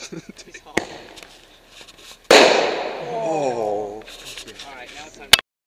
oh. Alright, now it's time